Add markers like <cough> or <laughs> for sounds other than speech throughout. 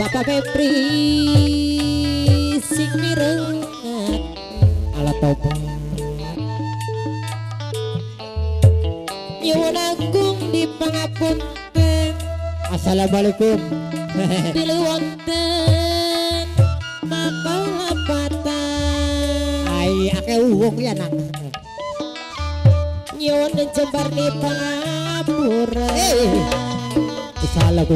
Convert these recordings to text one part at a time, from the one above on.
Bapak Febri sing mirengat Alat tobat. nyuwun agung di pangapunten Assalamualaikum. <laughs> bilih wonten makalapatan Ai akeh uwong ya nak. nyuwun jembar di pangapura Salah ko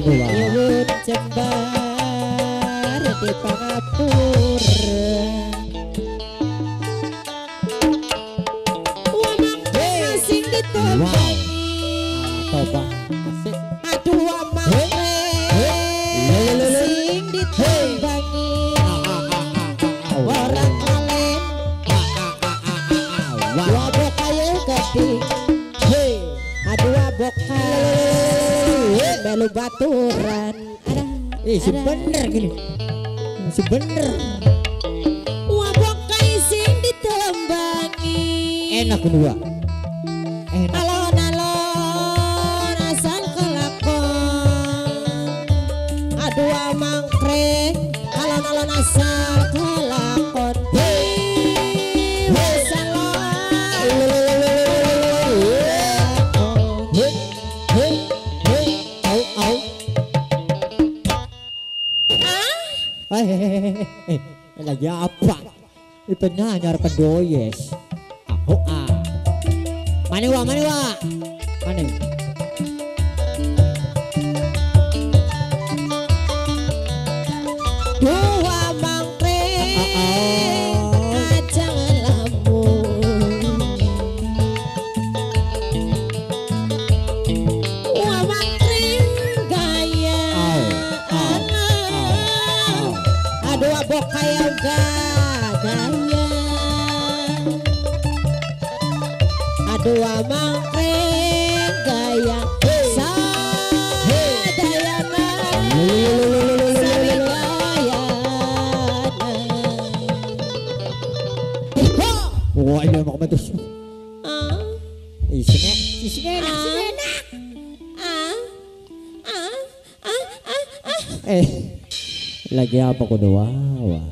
Wamang sing ditombangi Tobat. Asik. Belu baturan Ada Eh sebener gini. Sebener. Wabok kayu sing ditombangi Enak kedua. Enak. Alon-alon asal kelakon Aduh amang kreng Alon-alon asal Eh, eh, lagi apa? Ini penyanyi harus doyes. Aku ah. Mana wa, mana Wah, ini mau ke mana tuh? Eh, sini, sini, Eh, lagi apa kau doa? Wah,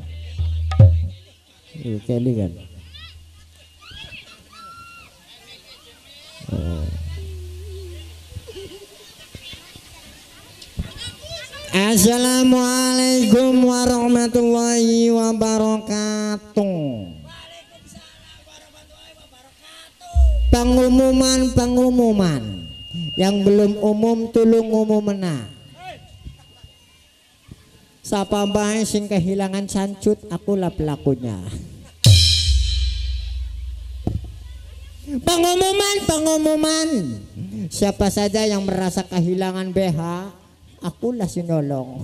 Kelly kan? Oh. Assalamualaikum warahmatullahi wabarakatuh. Pengumuman pengumuman yang belum umum tulung umumna. Sapa bae sing kehilangan sancut akulah pelakunya. Pengumuman pengumuman. Siapa saja yang merasa kehilangan BH, akulah sinolong.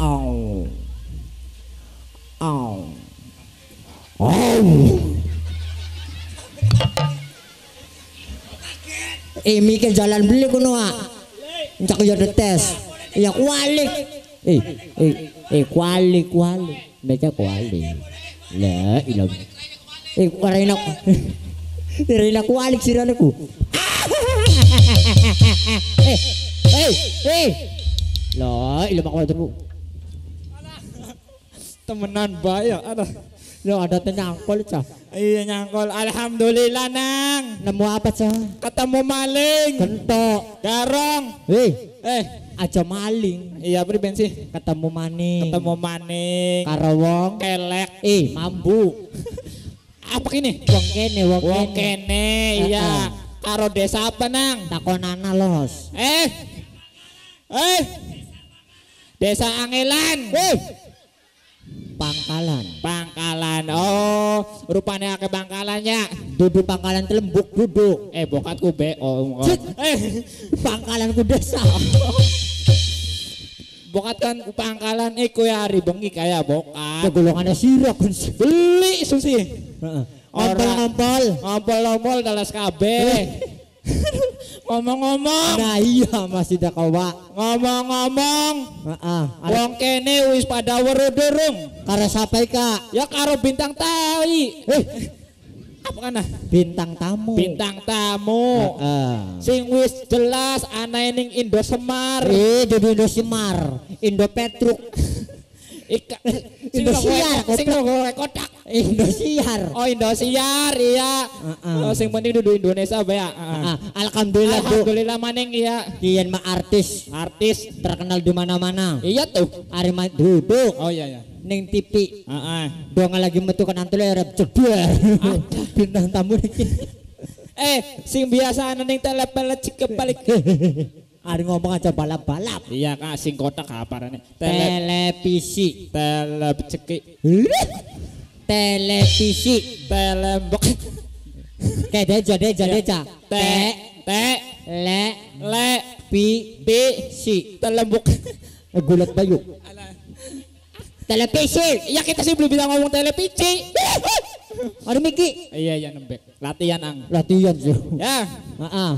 Au. Au. Oh. Eh, mikir jalan beli kuno ah. Cak yo tes. Ya kualik. Eh, eh, eh kualik kualik. Meja kualik. La ilam. Eh, karena Karena <laughs> kualik siranaku. eh, eh, eh. La ilam aku ada temenan bayar ada Lo ada tenyangkol cah. iya nyangkol alhamdulillah nang Nemu apa cah? ketemu maling Kentok. garong Eh, eh aja maling. iya beri bensin Ketemu maning. ketemu maning Karawong. kelek Eh, mambu. <laughs> apa ini Wong kene, wong wong kene. kene iya karo desa apa nang Takonana los. eh eh desa Angelan Eh, pangkalan. Pangkalan oh rupanya ke bangkalannya Duduk pangkalan telembuk duduk. eh bokatku be oh Cik. eh Pangkalanku desa. bokat kan pangkalan eh kue hari bengi kayak bokat Kegolongannya sirah kun. beli susi Ngompol-ngompol. ngompol-ngompol dalas kabeh <laughs> ngomong-ngomong Nah iya masih dah kawa. ngomong-ngomong Heeh. wong kene wis pada weruh durung Karena sampai kak. ya karo bintang tai Eh, Apa kana? bintang tamu. Bintang tamu. Heeh. Sing wis jelas ana ning Indo Semar. Eh, Dodo Indo Semar, Indo Petruk, <laughs> Ika, rokok- sing rokok kotak. Indosiar. Oh Indosiar iya. Heeh. Oh sing penting dudu Indonesia ya. Heeh. Ah, Alhamdulillah Alhamdulillah maning iya. kian mah artis Artis. terkenal di mana-mana. Iya tuh. Ari mah duduk Oh iya iya. ning TV. Heeh. Dong lagi metu kan antul rep ceder. <laughs> Bintang tamu iki. Eh, sing biasa ana ning telepele cike balik. <laughs> Ari ngomong aja balap-balap. Iya kak, sing kotak aparane? Tele Televisi. tele ceki Televisi. telembok Kayak deja deja deja. te te le le pi pi si. telembok. Eh, gulat bayu. Televisi. Iya kita sih belum bisa ngomong televisi. Ada Miki. Iya iya nembek. Latihan ang. Latihan sih. Ya. Heeh.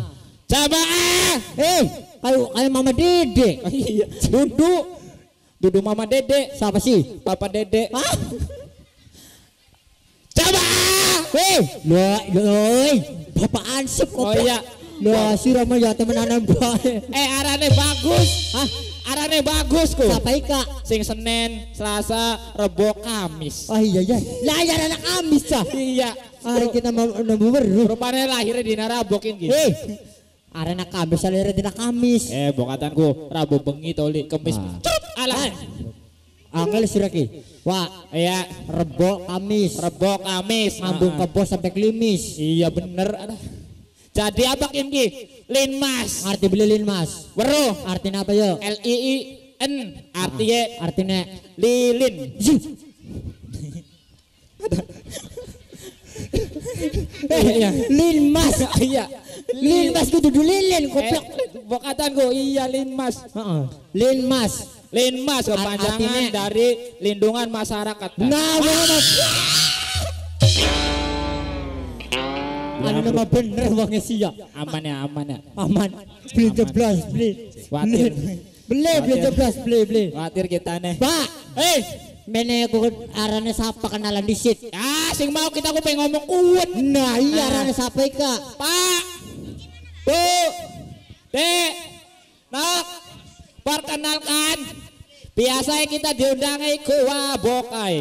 Coba ah. Eh, kayu kayu Mama Dede. Iya. Duduk. Duduk mama dede. Siapa sih? Papa dede. Hah? Eh, lo, lo, bapak ansip kok. Oh iya. Lo, si Rama ya temenanan bae. Eh arane bagus. Hah? Arane bagus kok. Siapa Ika? Sing Senin, Selasa, Rebo, Kamis. Oh iya iya. Lah ya anak Kamis cah. Iya. Hari kita mau nemu baru. Rupanya lahirnya di Narabokin gitu. Eh, arena Kamis alira dina Kamis. Eh, bokatanku Rabu bengi toli kemis. Ah. Curup alah. Angel siraki. Wah, Iya, Rebo Kamis. Rebo Kamis Ngambung Ah, ke bos sampai klimis. Iya bener. Jadi apa Kim Ki? Linmas. Arti beli lin mas. Weruh. Artinya apa yo? L I I N artinya Artinya lilin. Iya. lin mas. Iya. Lin mas kudu dulu lilin Eh, goblok. bokatanku iya linmas. Heeh. Lin mas. Linmas kepanjangan artinya- dari lindungan masyarakat. Nah, mana Anu nama bener bang ya aman ya, aman ya. Aman. Beli jeblas, beli. Beli, beli jeblas, beli, beli. Khawatir kita nih. Pak, Eh, mene aku arane sapa kenalan di sit. ah, sing mau kita aku pengen ngomong kuat. Nah, iya Ah. arane sapa ika. Pak, Bu, Dek, Nak, perkenalkan. Biasanya kita diundang ke Wabokai.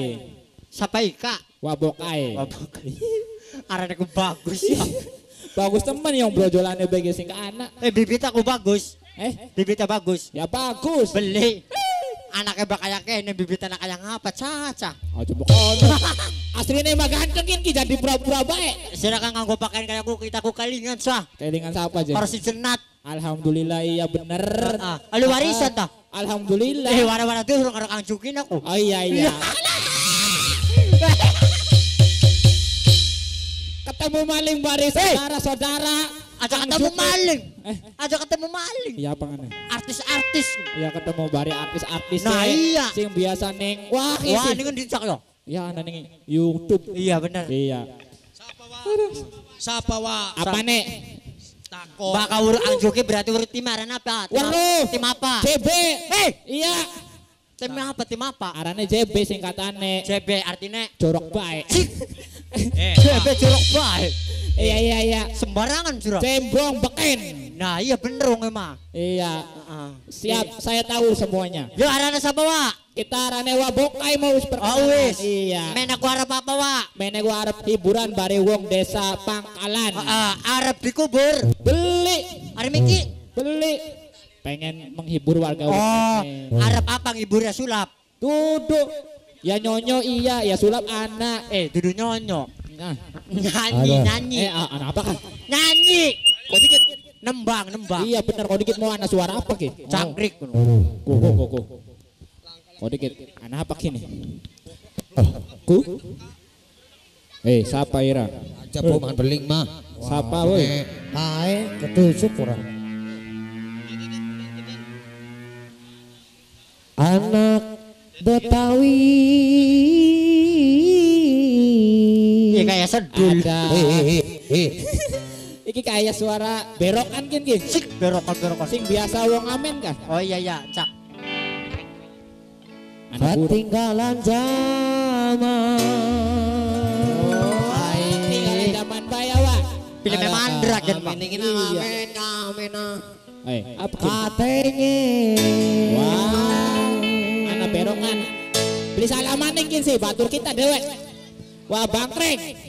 Sapa ika? Wabokai. <laughs> Arane aku bagus ya. <laughs> Bagus temen yang brojolannya bagi sing ke anak. Eh, bibit aku bagus. Eh, Bibitnya bagus. ya bagus. Beli. Anaknya bakal kene bibit anak yang apa caca. Oh, coba kono. <laughs> Aslinya mah ganteng kan ki jadi pura-pura baik. Silakan nganggo pakaian kayak aku kita aku kalingan sah. Kelingan siapa aja? Harus dicenat. Alhamdulillah iya bener. Ah, alu warisan tah. Alhamdulillah. Eh, wara-wara tuh urang arek angcukin aku. Oh iya iya. Ketemu maling baris saudara-saudara. Aja ketemu maling. Aja ketemu maling. Iya apa kan? Artis-artis. Iya ketemu bari artis-artis. Nah, eh. iya. Sing biasa neng. Wah, Wah, isi. ini kan dicak yo. Iya ana neng YouTube. Iya bener. Iya. Sapa wa Apa nih? Tako. Baka urut angcukin berarti urut tim aran apa? Tim, Waduh. tim apa? JB. Eh, Iya. tim apa? Tim apa? Arane JB singkatane. CB artinya Jorok baik. Eh, <laughs> CB jorok baik. Iya iya iya. Sembarangan surah. Cembong beken. Nah, iya bener wong emang. Iya. Heeh. Siap, saya tahu semuanya. Yo arana sapa wa? Kita arane wabokai mau Oh perkenalan. wis. Iya. Men aku arep apa wa? Mene gua arep hiburan bare wong desa Pangkalan. Heeh, arep dikubur. Beli, Arep iki. beli. Pengen menghibur warga. Oh, Eh, arep apa ngiburnya sulap? Duduk. Ya nyonyo iya, ya sulap anak. Eh, dudu nyonyo. Nah, Nyanyi, nyanyi. eh ah, anak apa kan? Nyanyi. Kok dikit? Nembang, nembang. Iya bener, kok dikit mau anak suara apa ki? Cangkrik. Kok kok kok kok. Kok dikit? Anak apa kini? Ku? Eh, siapa Ira? aja po man beling mah. Siapa woi? Kae ketusuk kurang. Anak Betawi. Iya kayak sedul. Ada. Eh, eh, eh. Iki kayak suara berokan kan ki? Sik berokan berokan. Sing biasa wong amen kan? Oh iya iya, cak. Ketinggalan zaman. Oh, tinggal di zaman Filmnya Ada- mandrak kan, Pak. Amin, ingin Iya. amin, amin, ah. Eh, apa? Katanya. Wah, anak berongan. Beli salaman nih kin sih, batur kita dewek. Wah, bangkreng.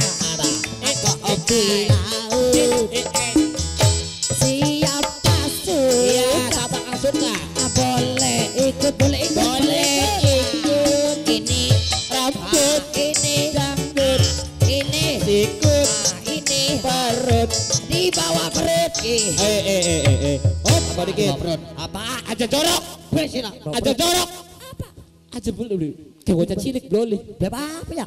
Aja jorok. Aja jorok. Aja boleh. Kayak bocah cilik boleh. berapa apa ya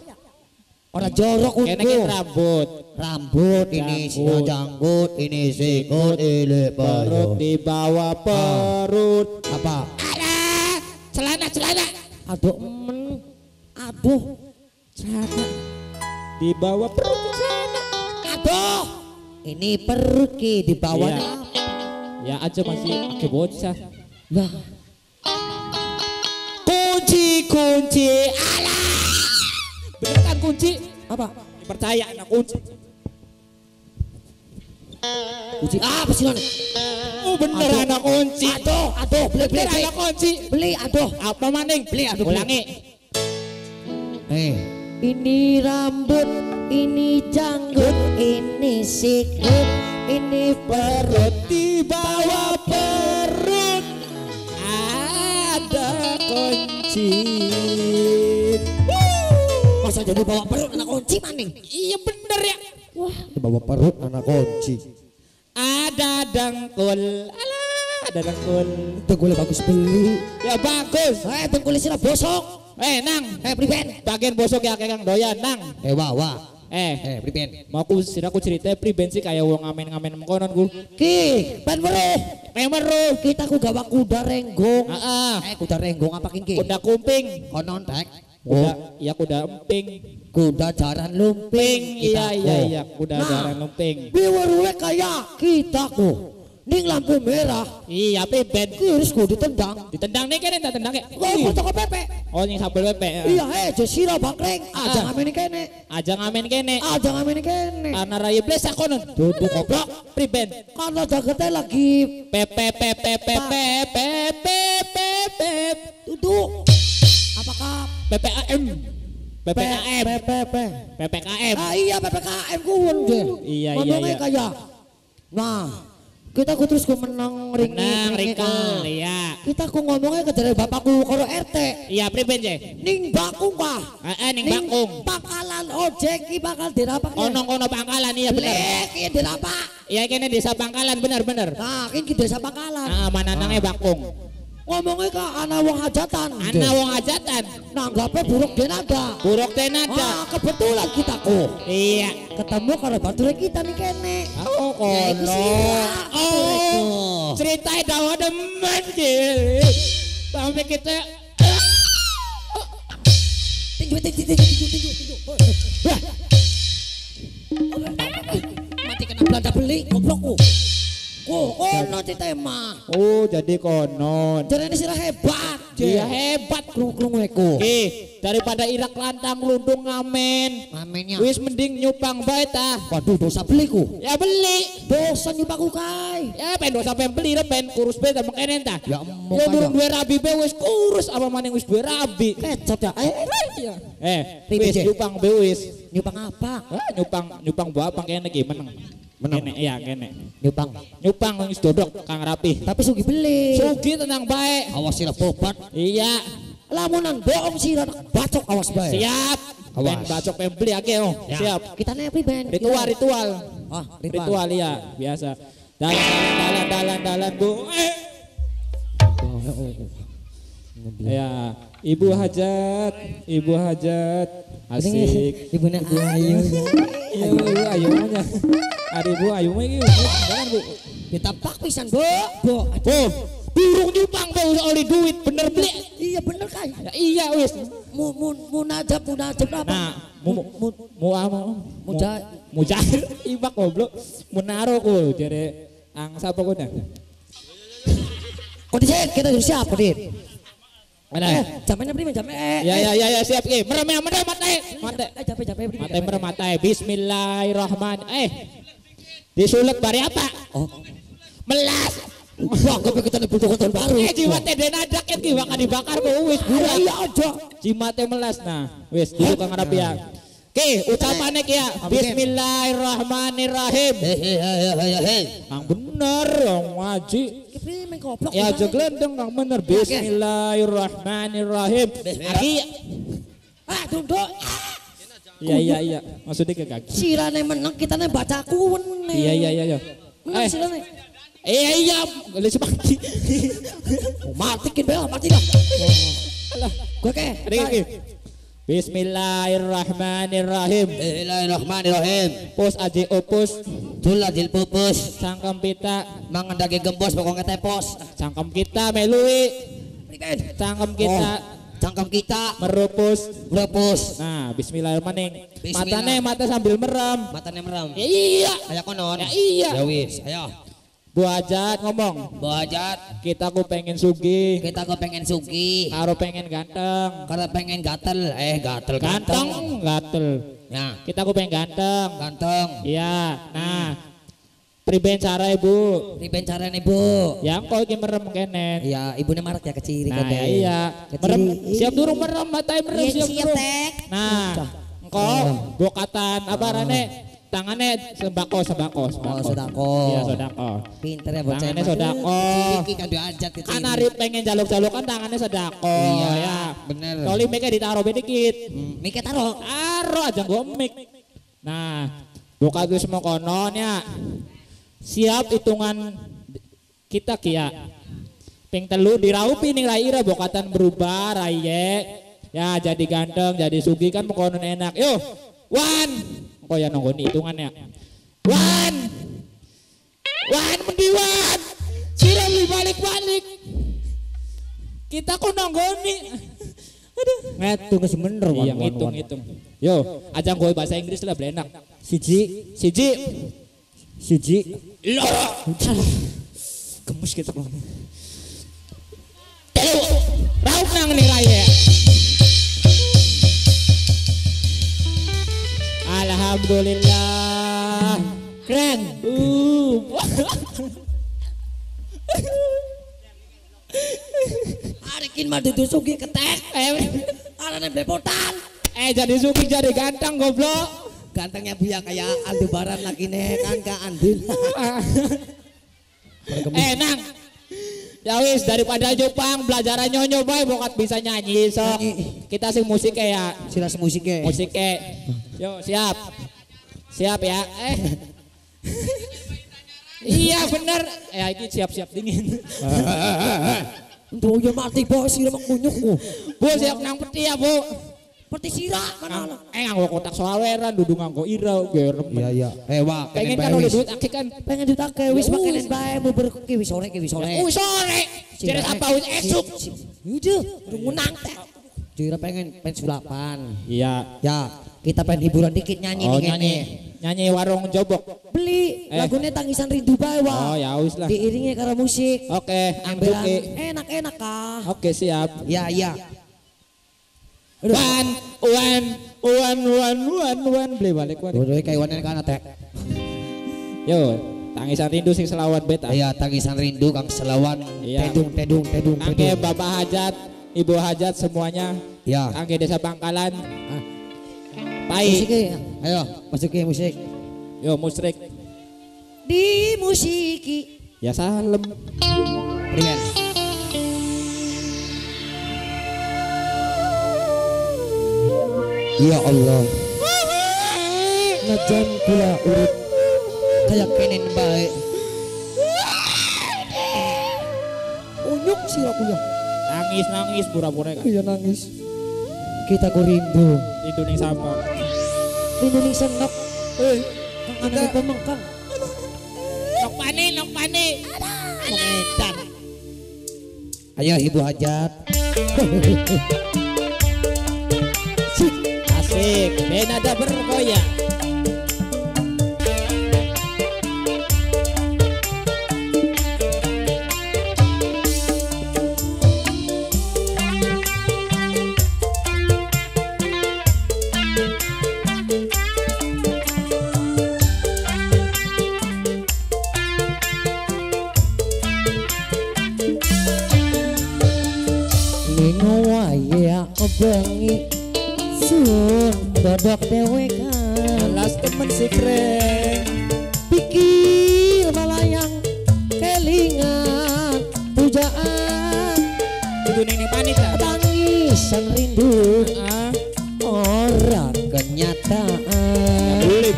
orang jorok kan untuk rambut. Rambut ini si Janggut. ini sikut, ini Perut di bawah perut. Apa? Ada celana celana aduh men aduh celana di bawah perut celana. aduh ini perut ki di bawahnya. Ya aja masih ke bocah. lah Kunci kunci alah. Kunci? apa Percaya anak kunci. kunci apa sih Lon? Oh bener Aduh. anak kunci. aduh aduh beli beli beli anak kunci. beli aduh Apa maning? Beli, aduh. Ulangi. Eh, Ini rambut, ini janggut, ini sikut, ini perut. Di bawah perut ada kunci. Masa jadi bawa perut anak kunci maning? Iya bener ya. Wah, di bawah perut anak kunci. Ada dengkul. Alah, ada dengkul. dengkulnya bagus beli. Ya bagus. Eh, dengkulnya sih bosok. Eh, Nang. Eh, priben. Bagian bosok ya kayak Kang Doyan, Nang. Eh, wah, wah. Eh, Eh, priben. mau aku sih aku cerita priben sih kayak wong ngamen-ngamen mengkonon ku. Ki, ben weruh. Memeru. Kita ku gawa kuda renggong. Heeh. Eh, kuda renggong apa kinki? Kuda kumping. Konon tek. Kuda, ya kuda emping. Kuda jaran lumping. Ping, iya iya iya, kuda Nah. jaran lumping. Biweruwe kayak kita ku. Ning lampu merah. Iya, priben. Kiris ku ditendang. Ditendang nih kene, tak tendang ya. Mau toko pepe. Oh, ini sabel pepe. Iya, eh, jesira bangkreng. Aja Ah. ngamen kene. Aja ngamen kene. Aja ngamen kene. Karena raya blesa konon. Duduk goblok. Priben. Karena jagetnya lagi Pepe pepe pepe pepe pepe pepe. duduk. Apakah PPKM. PPKM. PPP? PPKM. Ah iya PPKM kuwon Jen. Iya, iya, Ngomongnya iya. kayak. Nah, kita ku terus ku menang ring Nang ring- Rikul, ah. iya. Kita ku ngomongnya ke dari bapakku karo RT. Iya, priben je. Ning bakung pak. Eh, eh, ning bakung. Pangkalan ojek ki bakal dirapak. Ono kono pangkalan iya bener. Lek dirapak. Iya kene desa pangkalan bener bener. Nah, ki desa pangkalan. Ah, mana nangnya bakung. Ngomongnya ke anak wong hajatan. Ana wong ajatan. Nanggapnya buruk denada. Buruk tenada. Ah, kebetulan kita ku Iya. ketemu karo bature kita nih kene. Aku Ya, itu kono. sih. Oh, ceritanya dawa demen ki. Sampai kita Tinju, tinju, tinju, tinju, tinju, tinju. Wah. Mati kena Belanda beli, goblokku. Ku, kono tema. Oh, jadi konon. Jadi ini sirah hebat. Dia hebat Krung-krung weku. Oke, daripada irak lantang lundung ngamen. Amennya. Wis mending nyupang bae ta. Waduh, dosa beliku. Ya beli. Dosa nyupaku kai. Ya pen dosa pen beli pen kurus bae ta makene ta. Ya Ya aja. durung duwe rabi bae wis kurus apa maning wis duwe rabi. Kecot ya. Eh, Iya. Eh, Ribet, wis Je. nyupang bae wis. nyupang apa? Ah, nyupang nyupang buah apa kene ki meneng. Meneng. Kene iya kene. Nyupang. Nyupang wis dodok Kang Rapi. Tapi sugi beli. Sugi tenang bae. Awas sila bobat. Iya, Lamunan bohong sih bacok awas bae. siap. Awas. Ben bacok pen beli oh. Ya. Siap. Kita nih priben. Ritual ritual. Ah, Ritual iya, biasa. Dalan dalan dalan dalan dalan Bu. Eh. Ya, Ibu Hajat, Ibu Hajat, asik. Ibu nak ayu. Iya, Ibu Ayu nya. Ada Ibu Ayu mah iki. Jangan Bu. Ditapak pisan, Bu. Bu. Bu, durung nyumbang Bu oli duit bener beli. Iya bener kan. Ya iya wis. Mu mu munajab munajab apa? Nah, mu mu mu mu Muja- mujair <laughs> ibak goblok. Munaro ku jere ang sapa ku nya. Kau di sini kita siap, Kodit. Mana? Eh, jamnya beri jam eh. Ya ya ya ya siap ki. Merem ya merem mate. Mate. Eh, jamnya jamnya beri. Mate merem mate. Bismillahirrahmanirrahim. Eh. Disulek bari apa? Oh. Melas. Wah, kau kita nih butuh tahun baru. Eh denadak ya ki bakal dibakar ku wis Iya, burak. iya aja. Jimate melas nah. Wis duduk kang ngarep ya. Ki, ucapannya ki ya. Bismillahirrahmanirrahim. Kang bener, yang ngaji. Goblok. Ya aja gelendeng kang bener. Bismillahirrahmanirrahim. Aki. Ah, tunduk. Iya iya iya. Maksudnya ke kaki. Sirane menang kita nih baca kuwen nih. Iya iya iya iya. Menang Eh, sirane. iya iya. Boleh sepati. Oh, matikin bela, mati lah. Alah. Gue ke. Bismillahirrahmanirrahim. Bismillahirrahmanirrahim. Pus aji opus. Tulah jil pupus. Sangkem kita. Mangan daging gembos pokoknya tepos. Sangkem kita melui. Sangkem kita. Cangkem kita Merupus. berpus. Nah, bismillahirrahmanirrahim. Bismillah. Matanya mata sambil merem. Matanya merem. Ya iya. Kayak konon. Ya iya. Ya wis, ayo. Bu Ajat ngomong, Bu Hajat, kita ku pengen sugih, kita kok pengen suki. karo pengen ganteng. Karena pengen gatel, eh gatel Ganteng, gatel. Ya, Kita ku pengen ganteng. ganteng. Iya. Nah, priben cara ibu. Riben caranya bu. Yang kau iki merem kene. Iya, ibunya marah ya keciri Nah, ya iya. Keciri. Merem, siap durung merem, matai merem Iya, siap siap, durung. Tek. Nah, engkau bokatan apa rane? Tangannya sembako, sembako, sembako. Oh, sodako. Iya, sodako. Pinter ya bocah. Tangannya sodako. Iki kan diajak keciri. Kan pengen jaluk-jalukan tangannya sedako Iya, ya. bener. Kali miknya ditaruh dikit. Hmm, taruh. Taruh aja gue mik. Nah, buka gue semua konon ya. Siap hitungan kita kia. Ping telu diraupi nih Raira bokatan berubah raye. Ya jadi ganteng, jadi sugi kan konon enak. Yo, one. Kok ya nunggu nih hitungannya. One. One mendiwan. Siram balik-balik. Kita kok nonggoni. Aduh. Ngitung geus bener wan, Iya wan, ngitung wan. ngitung. Yo, ajang gue bahasa Inggris lah berenak. Siji, Siji. siji. Loro. Gemes kita. Telu. Raup nang nih raya. Alhamdulillah. Keren. Uh. Arikin mah dudusugi ketek. eh, Arane blepotan. eh jadi suki jadi ganteng goblok. Gantengnya Buya kayak Aldebaran lagi nih kan ke Andin. <laughs> eh nang. Ya wis daripada Jepang belajaran nyonyo bae bokat bisa nyanyi sok. Kita sing musik ya. Sila semusiknya. Musik Yo siap. Siap ya. Eh. iya bener. Eh ini siap-siap dingin. <laughs> Untuk ya mati bos sira kunyuk. Bu siap nang peti ya bu. Peti sira mana Ngang, eh nganggo kotak saweran duduk nganggo irau gerem. Iya iya. Eh wah, Pengen kan oleh wis. duit akik kan. pengen ditake wis Ya, makanan wis. bae mau berki wis sore ki wis sore. Uh sore. Jadi apa wis esuk. Yudu, udah ngunang teh. Jira pengen pengen sulapan. Iya. Ya, kita pengen hiburan dikit nyanyi Oh nih nyanyi. Nyanyi warung jobok. Beli Eh. lagunya tangisan rindu bae Oh wah. ya wis lah. Diiringi karo musik. Oke, Ambil angguki. enak-enak kah? Oke siap. Ya iya. Wan, wan, wan, wan, wan, wan, beli balik wan. Dua-dua kayak wanen kan teh. Yo, tangisan rindu sing selawan beta. Iya, tangisan rindu Kang Selawan. Iya. Tedung tedung tedung Angge. Bapak Hajat, Ibu Hajat semuanya. Ya. Angge Desa Pangkalan. Ah. Pai. Musiknya Ayo, masukin musik. Yo musrik. di musiki. Ya salem. Priwen. Ya Allah. Najan kula urip kayak kenen baik. Unyuk sira kuya. Tangi nangis nangis pura-pura kan Iya nangis. Kita ku rindu. itu ning sapa Rindu ning senok. eh Kang anane pemengkang. nok pane nok pane Mengedan. Ayo ibu hajat. <laughs> asik. Benada bergoyang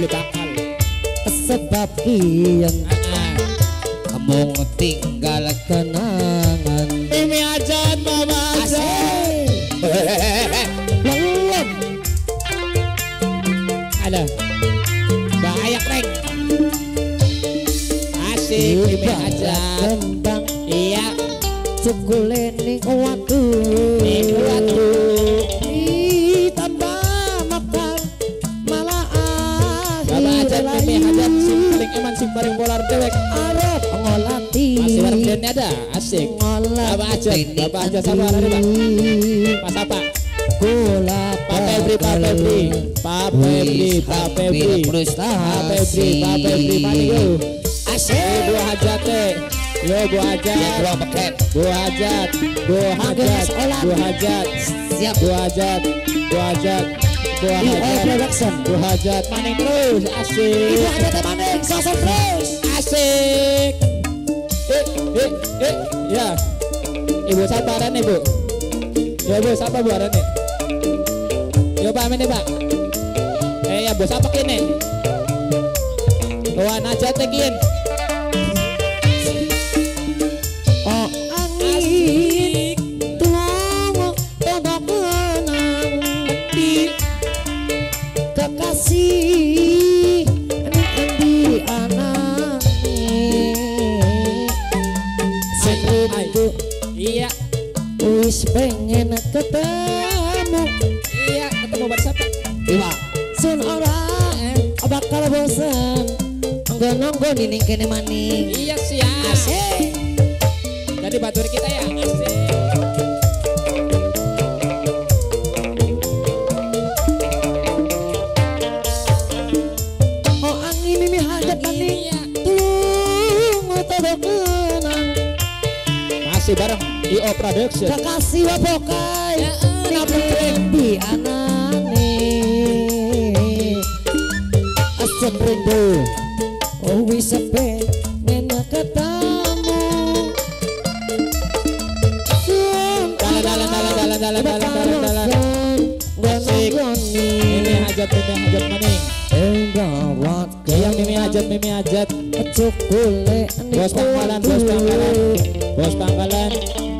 bakal sebab ah Among tinggal kenangan. Mimi ajan mama ajan Lelem ada. Bahaya kreng asik Mimi ajan kembang iya. Cukule ning waktu ning waktu ada asik. Bapak ajan Bapak ajan sama ada Pak? Mas apa Kula Pak Febri. Pak Febri Pak Febri. Pak Febri Pak Febri Pak Febri. Pak yo Asik Bu Hajat Yo Bu Hajat. Bu Hajat Bu Hajat Bu Hajat Siap. Bu Hajat Bu Hajat Bu Hajat Bu Hajat maning terus. Asik. Ibu ada temanin sosok terus. Asik eh eh ya ibu siapa ada nih bu? Ya bu siapa bu ada nih ya pak ini pak. Eh ya bu siapa kini Wah, aja tekin. Nonggo-nonggo nining kene maning Iya siap. Asik Jadi batur kita ya. Asik. Oh angin ini hajat maning Iya. Tulung todok kenang Masih bareng IO Production. Kekasih wabokai Ya, eh, Nabung di anane rindu Oh pangkalan.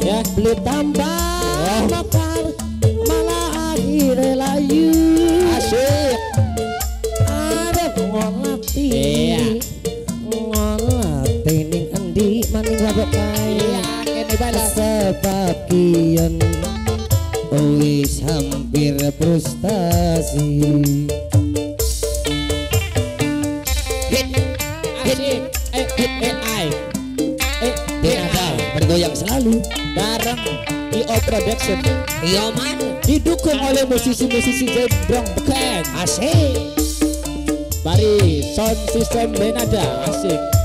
Ya, Beli tambah Malah akhirnya layu Iya, kene balas. Sebab kian Wis hampir frustasi Asik. Eh, eh, eh, ai. Eh, ai. Bergoyang selalu Bareng IO Production. Iya man. Didukung oleh musisi-musisi Jebrong Beken. Asik Bari sound system Benada. Asik.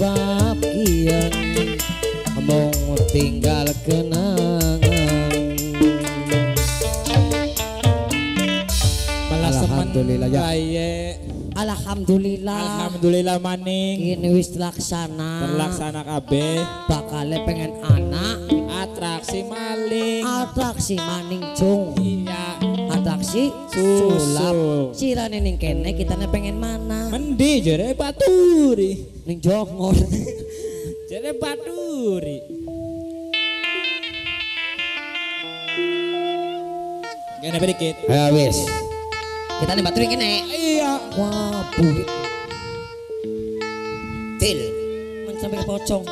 Sebab kian mau tinggal kenangan Malah Alhamdulillah, ya. Alhamdulillah Alhamdulillah maning. ini wis laksana Terlaksana kabeh. bakal pengen anak Atraksi maling. atraksi maning cung Susul. sulap cirane ning kene kita pengen mana Mendi jere baturi. ning jongor <laughs> Jere baturi. Gini sedikit. Ya wis. Kita nih batu kene. Iya. wah buit Til. men sampai pocong